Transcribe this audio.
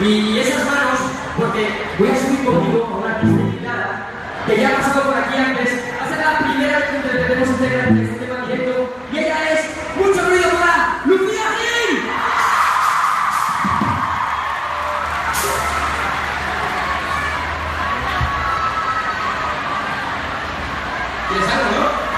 Y esas manos, porque voy a subir contigo a una pista que ya ha pasado por aquí antes, va a la primera vez que interpretemos este, este tema directo, y ella es Mucho Ruido para Lucía Gil. ¿Quieres algo, no?